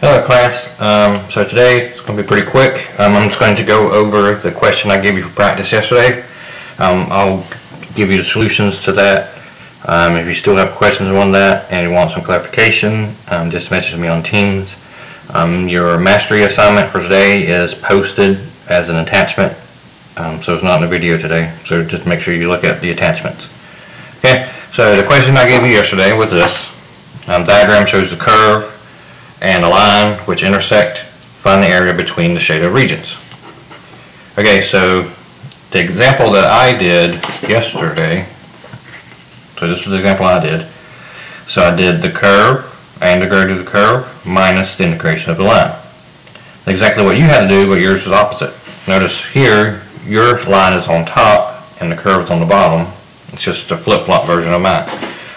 Hello class, um, so today it's going to be pretty quick. Um, I'm just going to go over the question I gave you for practice yesterday. Um, I'll give you the solutions to that. Um, if you still have questions on that and you want some clarification, um, just message me on Teams. Um, your mastery assignment for today is posted as an attachment, so it's not in the video today. So just make sure you look at the attachments. Okay, so the question I gave you yesterday was this. Diagram shows the curve and a line which intersect, find the area between the shaded regions. Okay, so the example that I did yesterday, so this was the example I did. So I did the curve, I integrated the curve minus the integration of the line. Exactly what you had to do, but yours was opposite. Notice here, your line is on top and the curve is on the bottom. It's just a flip-flop version of mine.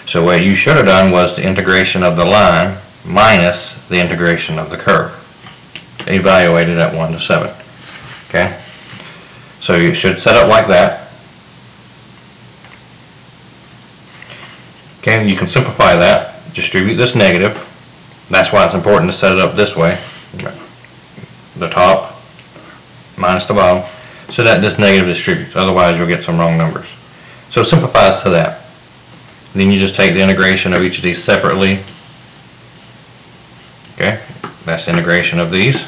So what you should have done was the integration of the line minus the integration of the curve, evaluated at 1 to 7. Okay? So you should set up like that. Okay, you can simplify that. Distribute this negative. That's why it's important to set it up this way. The top minus the bottom. So that this negative distributes. Otherwise you'll get some wrong numbers. So it simplifies to that. Then you just take the integration of each of these separately Okay, that's integration of these.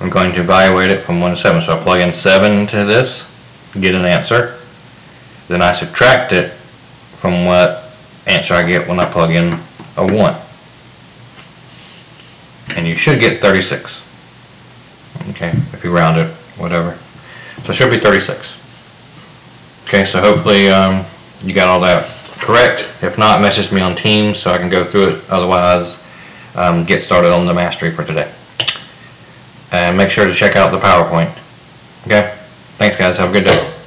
I'm going to evaluate it from 1 to 7. So I plug in 7 to this, get an answer. Then I subtract it from what answer I get when I plug in a 1. And you should get 36. Okay, if you round it, whatever. So it should be 36. Okay, so hopefully um, you got all that correct. If not, message me on Teams so I can go through it. Otherwise, um, get started on the mastery for today. And make sure to check out the PowerPoint. Okay? Thanks guys. Have a good day.